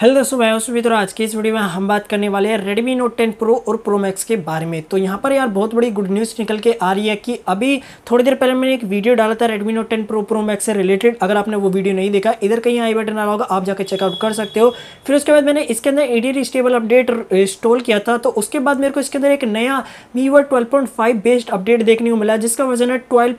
Hello दोस्तों, मैं सुमित और आज की इस वीडियो में हम बात करने वाले हैं Redmi Note 10 Pro और Pro Max के बारे में। तो यहाँ पर यार बहुत बड़ी गुड न्यूज़ निकल के आ रही है कि अभी थोड़ी देर पहले मैंने एक वीडियो डाला था Redmi Note 10 Pro Pro Max से रिलेटेड अगर आपने वो वीडियो नहीं देखा, इधर कहीं आई बटन आ रहा होगा, आप जाकर चेकआउट कर सकते हो। फिर उसके बाद मैंने इसके अंदर एडियर स्टेबल अपडेट इंस्टॉल किया था। तो उसके बाद मेरे को इसके अंदर एक नया मीवर ट्वेल्व बेस्ड अपडेट देखने को मिला, जिसका वज़न है ट्वेल्व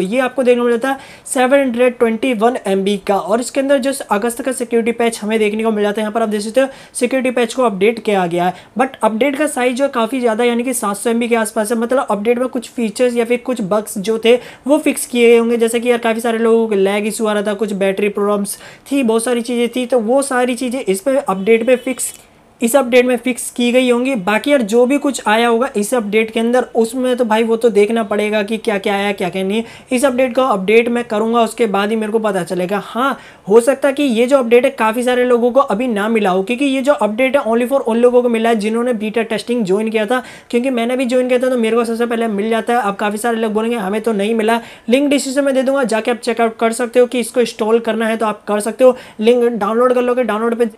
ये आपको देखने को मिला था सेवन का। और इसके अंदर जो अगस्त का सिक्योरिटी पैच हमें देखने को मिल जाता है। यहाँ पर आप देख सकते हो सिक्योरिटी पैच को अपडेट किया गया है। बट अपडेट का साइज़ जो है काफ़ी ज़्यादा, यानी कि सात सौ के आसपास है। मतलब अपडेट में कुछ फीचर्स या फिर कुछ बग्स जो थे, वो फिक्स किए गए होंगे। जैसे कि यार काफ़ी सारे लोगों को लैग इशू आ रहा था, कुछ बैटरी प्रॉब्लम्स थी, बहुत सारी चीज़ें थी। तो वो सारी चीज़ें इस पर अपडेट में फिक्स इस अपडेट में फिक्स की गई होंगी। बाकी यार, जो भी कुछ आया होगा इस अपडेट के अंदर, उसमें तो भाई वो तो देखना पड़ेगा कि क्या क्या आया, क्या क्या नहीं। इस अपडेट का अपडेट मैं करूँगा, उसके बाद ही मेरे को पता चलेगा। हाँ हो सकता है कि ये जो अपडेट है, काफ़ी सारे लोगों को अभी ना मिला हो, क्योंकि ये जो अपडेट है ओनली फॉर उन लोगों को मिला है जिन्होंने बीटा टेस्टिंग ज्वाइन किया था। क्योंकि मैंने भी ज्वाइन किया था तो मेरे को सबसे पहले मिल जाता है। अब काफ़ी सारे लोग बोलेंगे, हमें तो नहीं मिला। लिंक डिस्क्रिप्शन में दे दूँगा, जाके आप चेकआउट कर सकते हो कि इसको इंस्टॉल करना है तो आप कर सकते हो। लिंक डाउनलोड कर लोगे डाउनलोड पर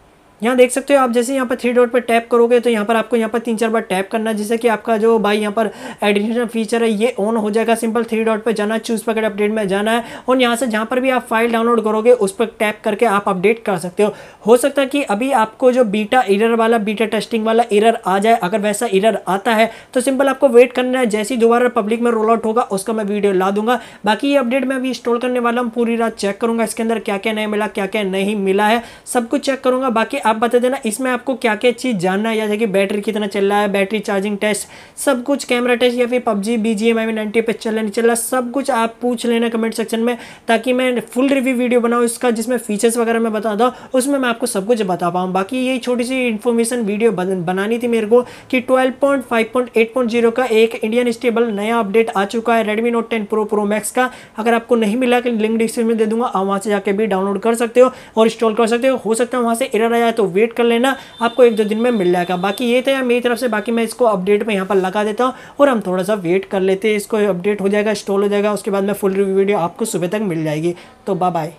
यहाँ देख सकते हो आप, जैसे यहाँ पर थ्री डॉट पर टैप करोगे तो यहाँ पर आपको यहाँ पर तीन चार बार टैप करना जिससे कि आपका जो भाई यहाँ पर एडिशन फीचर है, ये ऑन हो जाएगा। सिंपल थ्री डॉट पर जाना चूज़ पैकेट अपडेट में जाना है और यहाँ से जहाँ पर भी आप फ़ाइल डाउनलोड करोगे, उस पर टैप करके आप अपडेट कर सकते हो। हो सकता है कि अभी आपको जो बीटा इरर वाला बीटा टेस्टिंग वाला इरर आ जाए, अगर वैसा इरर आता है तो सिंपल आपको वेट करना है। जैसे ही दोबारा पब्लिक में रोल आउट होगा, उसका मैं वीडियो ला दूँगा। बाकी ये अपडेट मैं अभी इंस्टॉल करने वाला हूँ, पूरी रात चेक करूँगा इसके अंदर क्या क्या नहीं मिला क्या क्या नहीं मिला है, सब कुछ चेक करूँगा। बाकी आप बता देना, इसमें आपको क्या क्या चीज़ जानना है? जैसे कि बैटरी कितना चल रहा है, बैटरी चार्जिंग टेस्ट, सब कुछ, कैमरा टेस्ट या फिर PUBG B G M I ninety पे चल रहा नहीं चल रहा, सब कुछ आप पूछ लेना कमेंट सेक्शन में, ताकि मैं फुल रिव्यू वीडियो बनाऊँ, इसका जिसमें फीचर्स वगैरह मैं बता दूँ, उसमें मैं आपको सब कुछ बता पाऊँ। बाकी यही छोटी सी इन्फॉर्मेशन वीडियो बनानी थी मेरे को कि ट्वेल्व का एक इंडियन स्टेबल नया अपडेट आ चुका है Redmi Note ten Pro Pro Max का। अगर आपको नहीं मिला कि लिंक डिस्क्रिप्शन में दे दूँगा, आप वहाँ से जाकर भी डाउनलोड कर सकते हो और इंस्टॉल कर सकते हो। हो सकता है वहाँ से एरर आया तो वेट कर लेना, आपको एक दो दिन में मिल जाएगा। बाकी ये था मेरी तरफ़ से, बाकी मैं इसको अपडेट में यहाँ पर लगा देता हूँ और हम थोड़ा सा वेट कर लेते हैं। इसको अपडेट हो जाएगा स्टॉल हो जाएगा, उसके बाद में फुल रिव्यू वीडियो आपको सुबह तक मिल जाएगी। तो बाय बाय